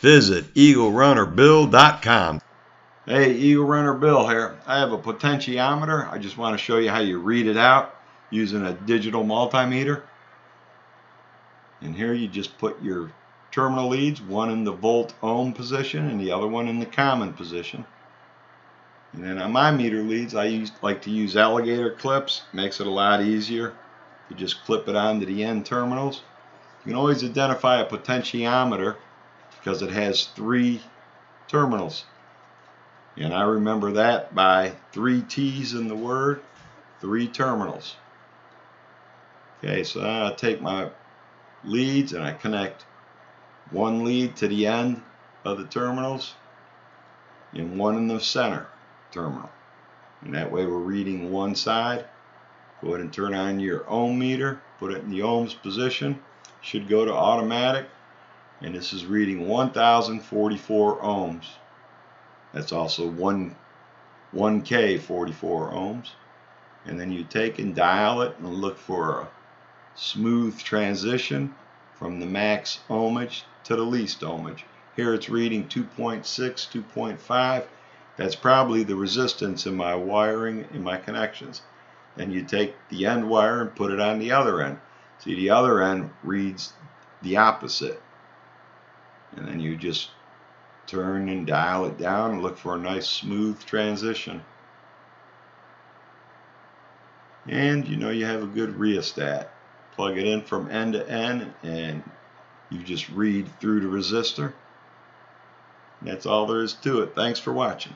visit EagleRunnerBill.com. Hey, Eagle Runner Bill here. I have a potentiometer. I just want to show you how you read it out using a digital multimeter. And here you just put your terminal leads, one in the volt ohm position and the other one in the common position. And then on my meter leads, I like to use alligator clips. Makes it a lot easier. You just clip it onto the end terminals. You can always identify a potentiometer because it has three terminals. And I remember that by three T's in the word, three terminals. Okay, so I take my leads and I connect one lead to the end of the terminals and one in the center terminal. And that way we're reading one side. Go ahead and turn on your ohm meter, put it in the ohms position. Should go to automatic. And this is reading 1044 ohms. That's also 1 1K 44 ohms. And then you take and dial it and look for a smooth transition from the max ohmage to the least ohmage. Here it's reading 2.6, 2.5. That's probably the resistance in my wiring in my connections. and you take the end wire and put it on the other end. See the other end reads the opposite. And then you just turn and dial it down and look for a nice smooth transition. And you know you have a good rheostat. Plug it in from end to end and you just read through the resistor. That's all there is to it. Thanks for watching.